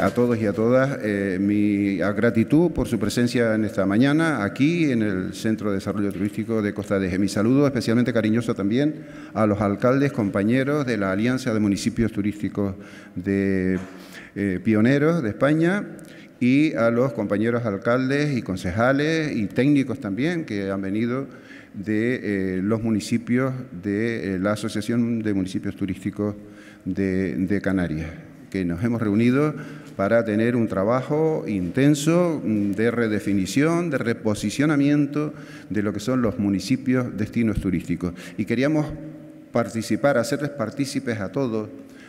a todos y a todas eh, mi gratitud por su presencia en esta mañana aquí en el Centro de Desarrollo Turístico de Costa de Mi saludo especialmente cariñoso también a los alcaldes, compañeros de la Alianza de Municipios Turísticos de eh, Pioneros de España y a los compañeros alcaldes y concejales y técnicos también que han venido de eh, los municipios de la Asociación de Municipios Turísticos de Canarias que nos hemos reunido para tener un trabajo intenso de redefinición, de reposicionamiento de lo que son los municipios destinos turísticos. Y queríamos participar, hacerles partícipes a todos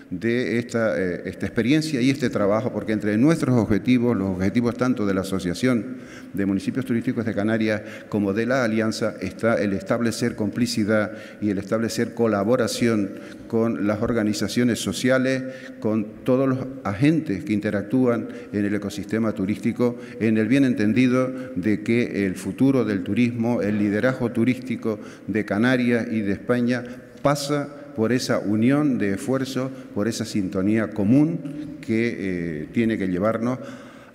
de esta, eh, esta, experiencia y este trabajo, porque entre nuestros objetivos, los objetivos tanto de la Asociación de Municipios Turísticos de Canarias como de la Alianza, está el establecer complicidad y el establecer colaboración con las organizaciones sociales, con todos los agentes que interactúan en el ecosistema turístico, en el bien entendido de que el futuro del turismo, el liderazgo turístico de Canarias y de España pasa por esa unión de esfuerzo, por esa sintonía común que eh, tiene que llevarnos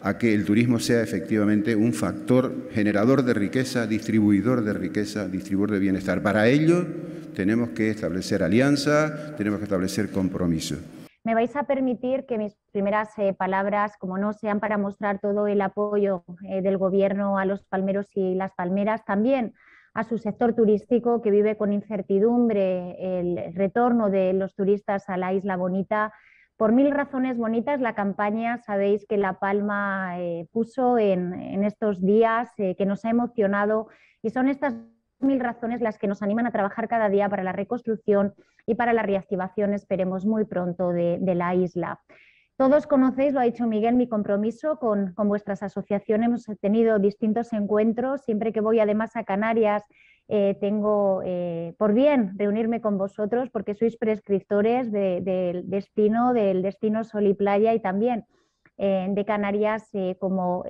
a que el turismo sea efectivamente un factor generador de riqueza, distribuidor de riqueza, distribuidor de bienestar. Para ello tenemos que establecer alianzas, tenemos que establecer compromisos. Me vais a permitir que mis primeras eh, palabras, como no, sean para mostrar todo el apoyo eh, del Gobierno a los palmeros y las palmeras, también a su sector turístico que vive con incertidumbre el retorno de los turistas a la isla bonita. Por mil razones bonitas, la campaña, sabéis que La Palma eh, puso en, estos días, eh, que nos ha emocionado, y son estas mil razones las que nos animan a trabajar cada día para la reconstrucción y para la reactivación, esperemos muy pronto, de la isla. Todos conocéis, lo ha dicho Miguel, mi compromiso con, vuestras asociaciones. Hemos tenido distintos encuentros. Siempre que voy además a Canarias, eh, tengo eh, por bien reunirme con vosotros porque sois prescriptores del destino, del destino Sol y Playa y también eh, de Canarias como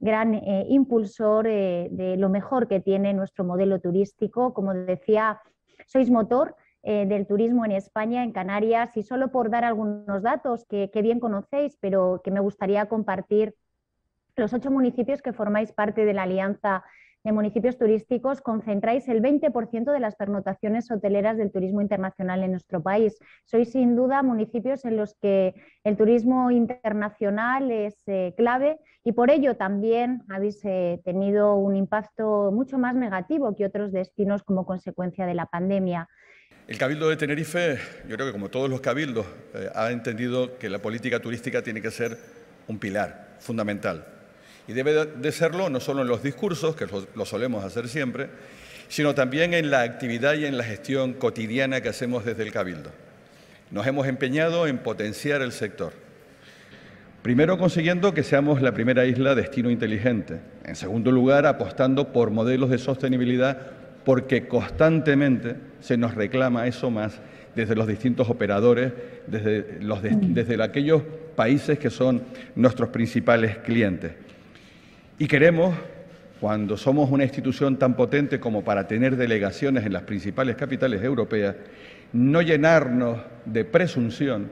gran impulsor de lo mejor que tiene nuestro modelo turístico. Como decía, sois motor eh, del turismo en España, en Canarias, y solo por dar algunos datos que, bien conocéis, pero que me gustaría compartir, los ocho municipios que formáis parte de la Alianza de Municipios Turísticos concentráis el 20% de las pernotaciones hoteleras del turismo internacional en nuestro país. Sois sin duda municipios en los que el turismo internacional es eh, clave y por ello también habéis eh, tenido un impacto mucho más negativo que otros destinos como consecuencia de la pandemia. El Cabildo de Tenerife, yo creo que como todos los cabildos, eh, ha entendido que la política turística tiene que ser un pilar fundamental. Y debe de serlo no solo en los discursos, que lo, solemos hacer siempre, sino también en la actividad y en la gestión cotidiana que hacemos desde el Cabildo. Nos hemos empeñado en potenciar el sector. Primero consiguiendo que seamos la primera isla destino inteligente. En segundo lugar, apostando por modelos de sostenibilidad porque constantemente se nos reclama eso más desde los distintos operadores, desde, los desde aquellos países que son nuestros principales clientes. Y queremos, cuando somos una institución tan potente como para tener delegaciones en las principales capitales europeas, no llenarnos de presunción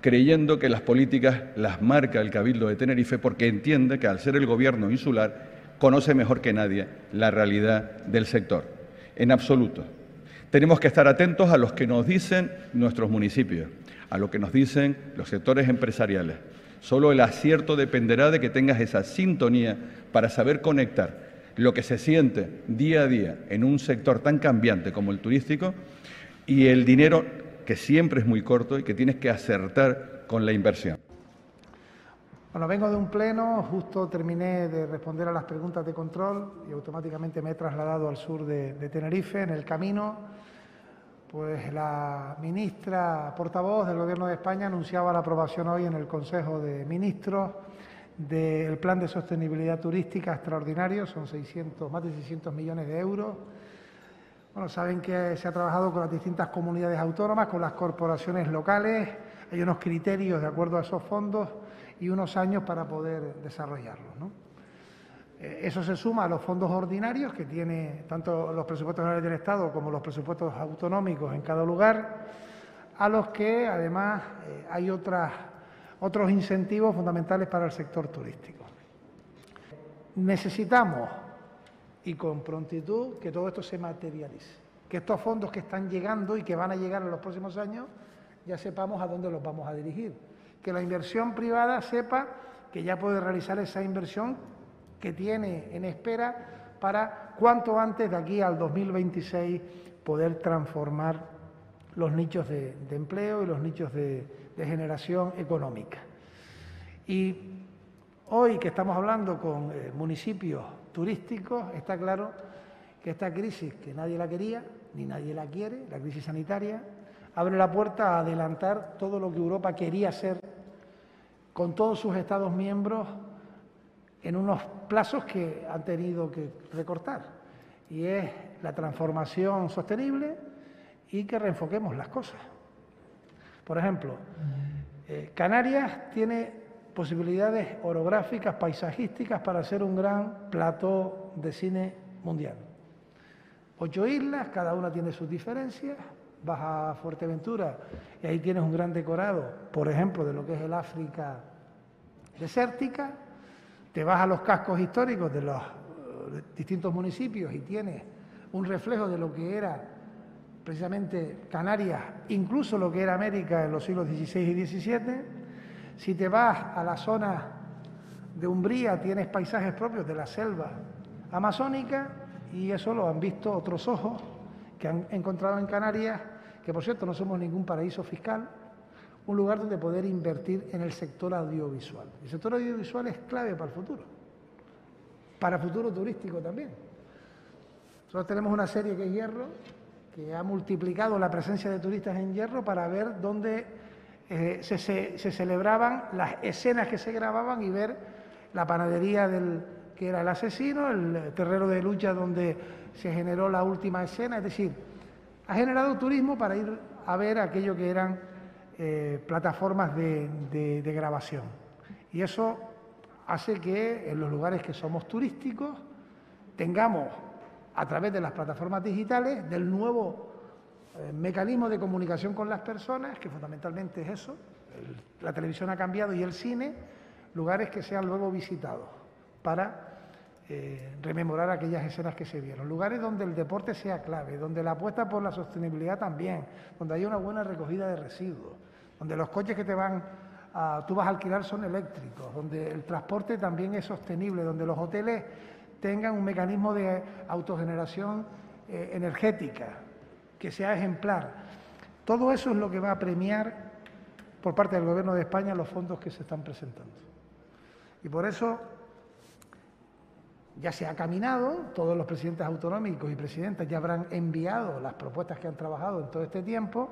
creyendo que las políticas las marca el Cabildo de Tenerife porque entiende que al ser el gobierno insular conoce mejor que nadie la realidad del sector en absoluto. Tenemos que estar atentos a lo que nos dicen nuestros municipios, a lo que nos dicen los sectores empresariales. Solo el acierto dependerá de que tengas esa sintonía para saber conectar lo que se siente día a día en un sector tan cambiante como el turístico y el dinero que siempre es muy corto y que tienes que acertar con la inversión. Bueno, vengo de un pleno, justo terminé de responder a las preguntas de control y automáticamente me he trasladado al sur de, Tenerife. En el camino, pues la ministra portavoz del Gobierno de España anunciaba la aprobación hoy en el Consejo de Ministros del Plan de Sostenibilidad Turística extraordinario, son 600, más de 600 millones de euros. Bueno, saben que se ha trabajado con las distintas comunidades autónomas, con las corporaciones locales, hay unos criterios de acuerdo a esos fondos y unos años para poder desarrollarlo. Eh, eso se suma a los fondos ordinarios que tiene tanto los presupuestos generales del Estado como los presupuestos autonómicos en cada lugar, a los que además eh, hay otros incentivos fundamentales para el sector turístico. Necesitamos, y con prontitud, que todo esto se materialice, que estos fondos que están llegando y que van a llegar en los próximos años, ya sepamos a dónde los vamos a dirigir, que la inversión privada sepa que ya puede realizar esa inversión que tiene en espera para cuanto antes de aquí al 2026 poder transformar los nichos de, empleo y los nichos de, generación económica. Y hoy que estamos hablando con eh, municipios turísticos, está claro que esta crisis, que nadie la quería, ni nadie la quiere, la crisis sanitaria, abre la puerta a adelantar todo lo que Europa quería hacer con todos sus Estados miembros en unos plazos que han tenido que recortar. Y es la transformación sostenible y que reenfoquemos las cosas. Por ejemplo, eh, Canarias tiene posibilidades orográficas, paisajísticas para ser un gran plató de cine mundial. Ocho islas, cada una tiene sus diferencias. Vas a Fuerteventura y ahí tienes un gran decorado, por ejemplo, de lo que es el África desértica. Te vas a los cascos históricos de los distintos municipios y tienes un reflejo de lo que era precisamente Canarias, incluso lo que era América en los siglos XVI y XVII. Si te vas a la zona de Umbría, tienes paisajes propios de la selva amazónica y eso lo han visto otros ojos que han encontrado en Canarias, que por cierto no somos ningún paraíso fiscal, un lugar donde poder invertir en el sector audiovisual. El sector audiovisual es clave para el futuro, para el futuro turístico también. Nosotros tenemos una serie que es Hierro, que ha multiplicado la presencia de turistas en Hierro para ver dónde eh, se, celebraban las escenas que se grababan y ver la panadería del que era el asesino, el terreno de lucha donde se generó la última escena, es decir, ha generado turismo para ir a ver aquello que eran eh, plataformas de grabación. Y eso hace que en los lugares que somos turísticos tengamos a través de las plataformas digitales, del nuevo eh, mecanismo de comunicación con las personas, que fundamentalmente es eso, la televisión ha cambiado y el cine, lugares que sean luego visitados para eh, rememorar aquellas escenas que se vieron, lugares donde el deporte sea clave, donde la apuesta por la sostenibilidad también, donde haya una buena recogida de residuos, donde los coches que te van a, tú vas a alquilar son eléctricos, donde el transporte también es sostenible, donde los hoteles tengan un mecanismo de autogeneración eh, energética, que sea ejemplar. Todo eso es lo que va a premiar por parte del Gobierno de España los fondos que se están presentando. Y por eso ya se ha caminado, todos los presidentes autonómicos y presidentas ya habrán enviado las propuestas que han trabajado en todo este tiempo.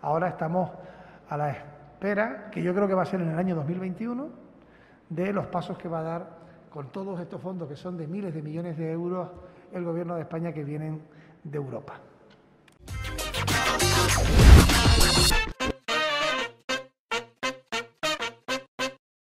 Ahora estamos a la espera, que yo creo que va a ser en el año 2021, de los pasos que va a dar con todos estos fondos que son de miles de millones de euros el Gobierno de España que vienen de Europa.